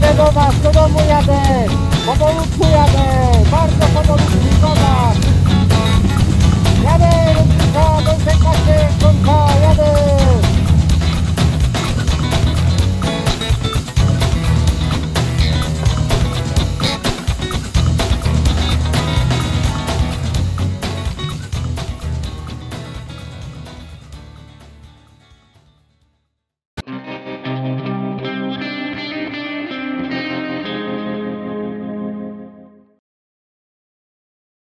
jadę do was, do domu jadę, powolutku jadę, bardzo powolutku do.